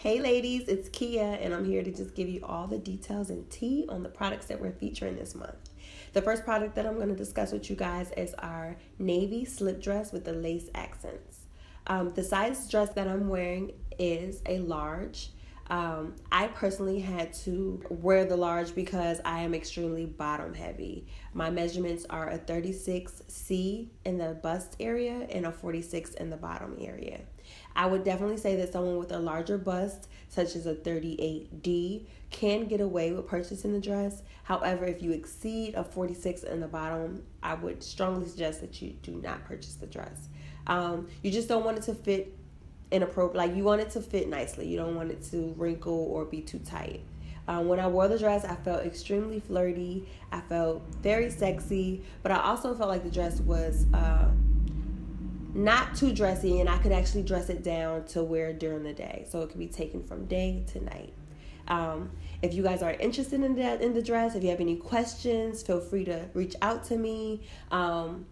Hey ladies, it's Quia, and I'm here to just give you all the details and tea on the products that we're featuring this month. The first product that I'm going to discuss with you guys is our navy slip dress with the lace accents. Um, the size dress that I'm wearing is a large. Um, I personally had to wear the large because I am extremely bottom heavy. My measurements are a 36C in the bust area and a 46 in the bottom area. I would definitely say that someone with a larger bust, such as a 38D, can get away with purchasing the dress. However, if you exceed a 46 in the bottom, I would strongly suggest that you do not purchase the dress. Um, you just don't want it to fit inappropriate. Like you want it to fit nicely. You don't want it to wrinkle or be too tight. Um, when I wore the dress, I felt extremely flirty. I felt very sexy, but I also felt like the dress was. Uh, not too dressy and I could actually dress it down to wear during the day. So it could be taken from day to night. Um, if you guys are interested in that in the dress, if you have any questions, feel free to reach out to me. Um,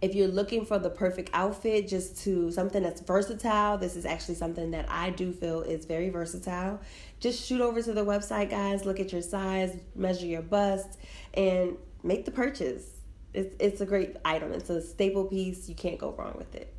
if you're looking for the perfect outfit, just to something that's versatile, this is actually something that I do feel is very versatile. Just shoot over to the website, guys. Look at your size, measure your bust, and make the purchase it's it's a great item. It's a staple piece. You can't go wrong with it.